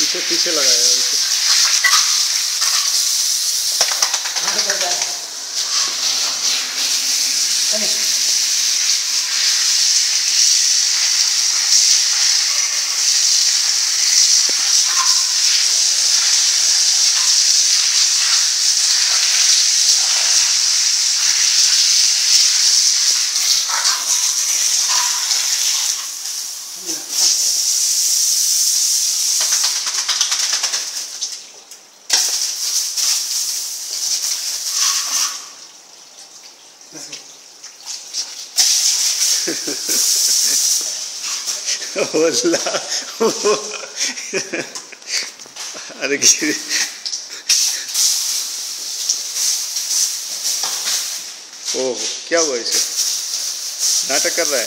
पीछे पीछे लगाया उसे। ओला अरे गिरी ओह क्या हुआ इसे? नाटक कर रहा है।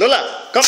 लोला कम